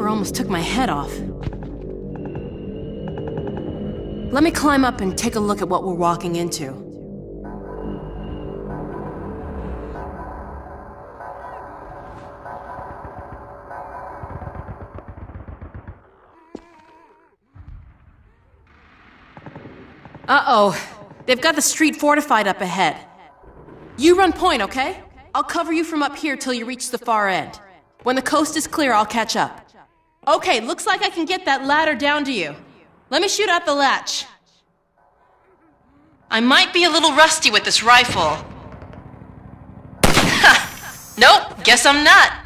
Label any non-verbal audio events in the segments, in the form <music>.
almost took my head off. Let me climb up and take a look at what we're walking into. Uh-oh. They've got the street fortified up ahead. You run point, okay? I'll cover you from up here till you reach the far end. When the coast is clear, I'll catch up. Okay, looks like I can get that ladder down to you. Let me shoot out the latch. I might be a little rusty with this rifle. <laughs> nope, guess I'm not.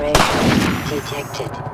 Alteration detected.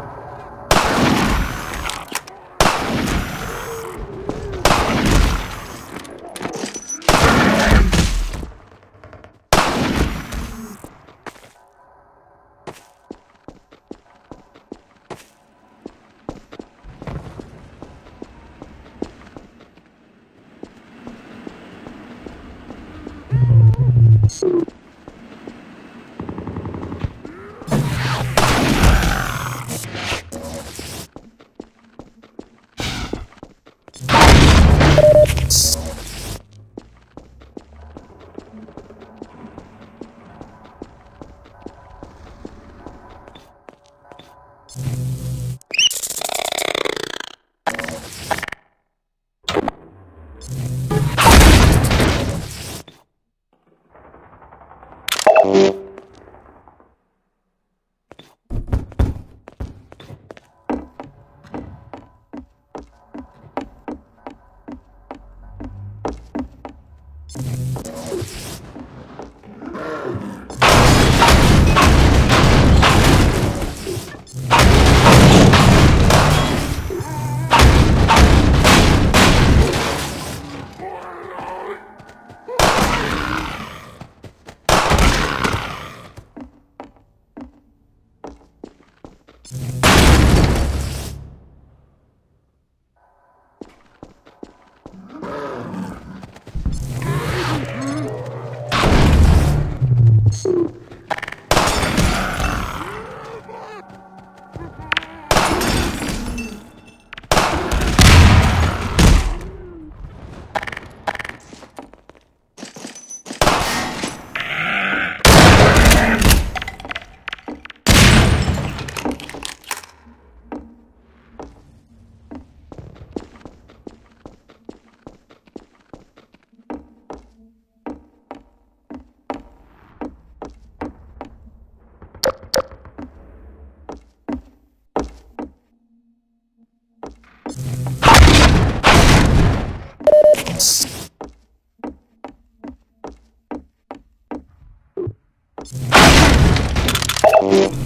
Oh.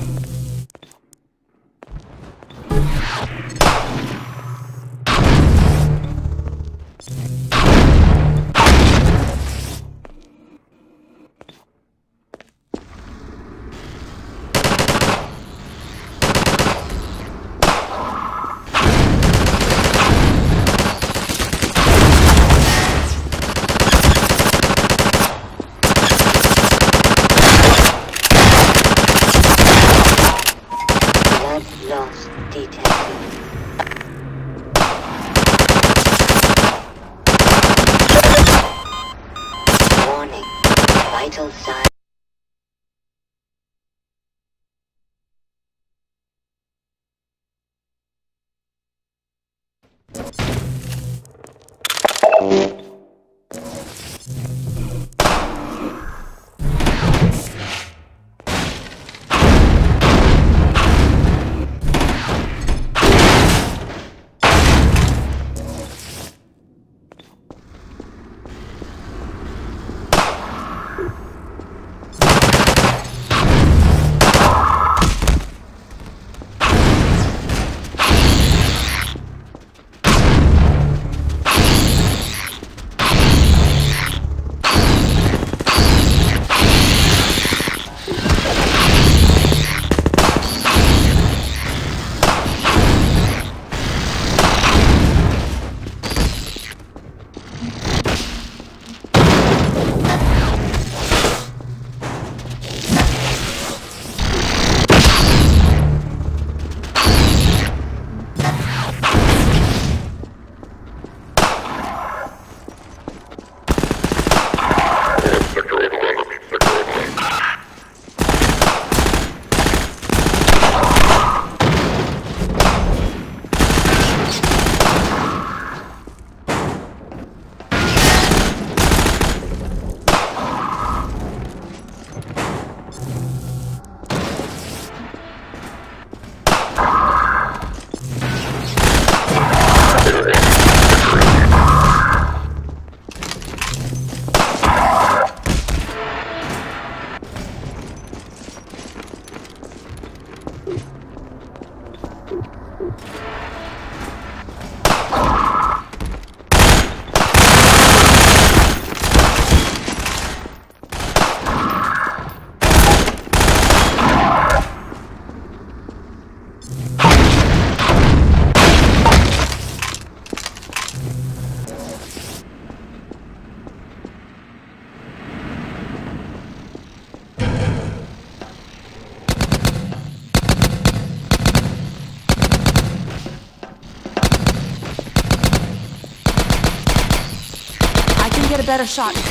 Better shot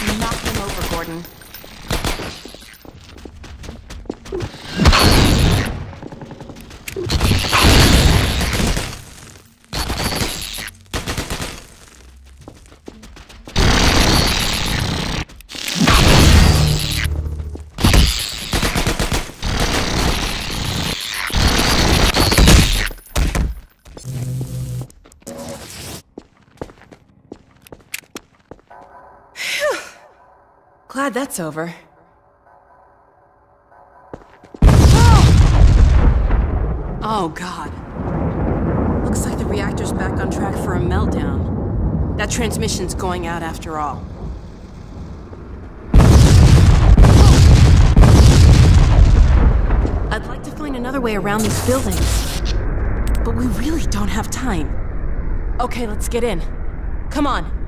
Glad that's over. Oh, God. Looks like the reactor's back on track for a meltdown. That transmission's going out after all. I'd like to find another way around these buildings. But we really don't have time. Okay, let's get in. Come on.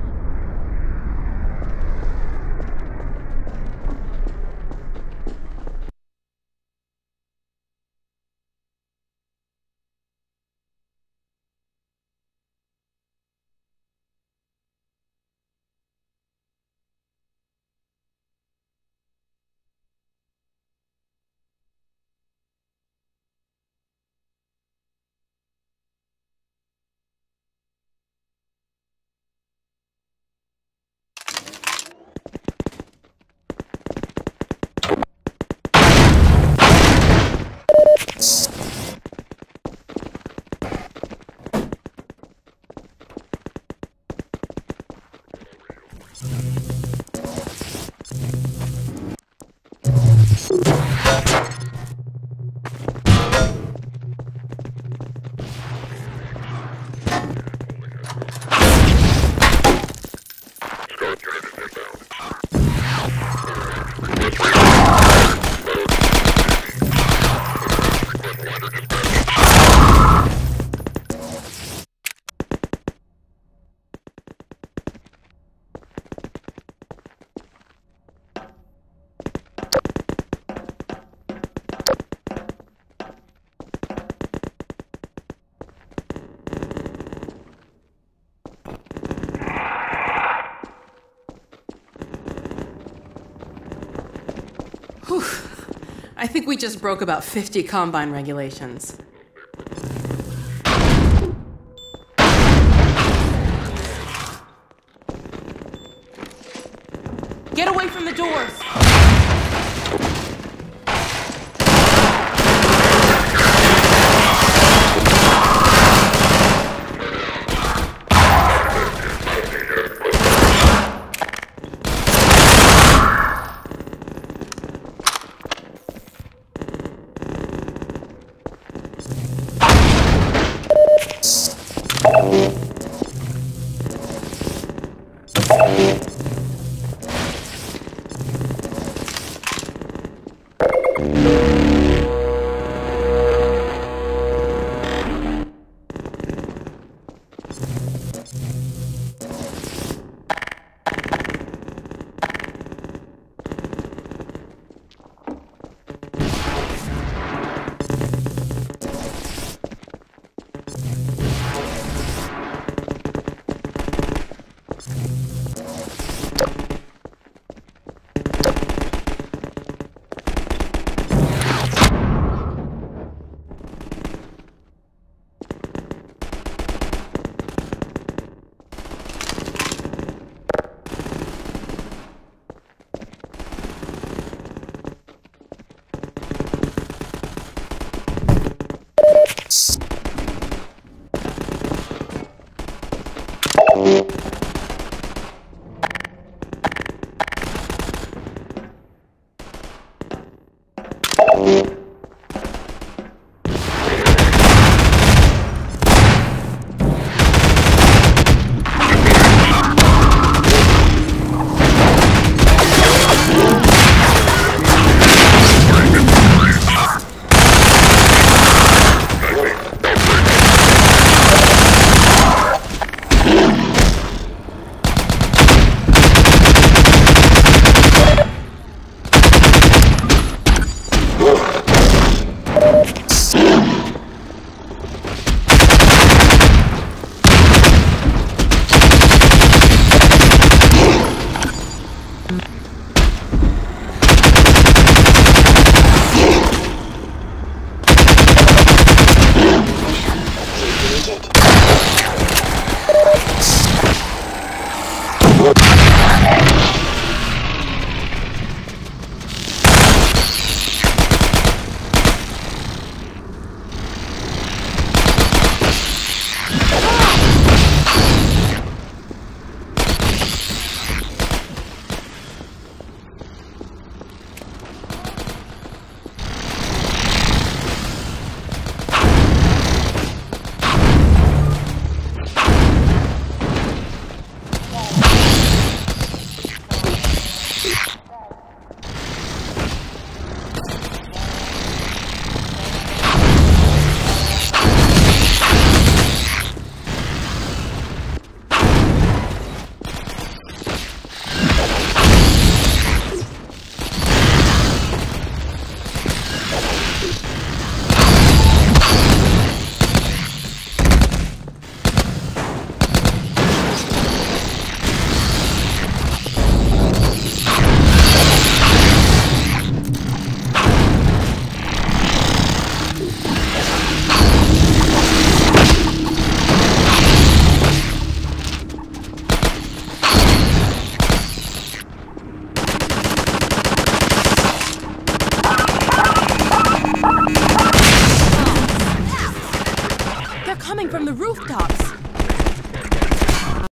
I think we just broke about 50 Combine regulations. Get away from the doors!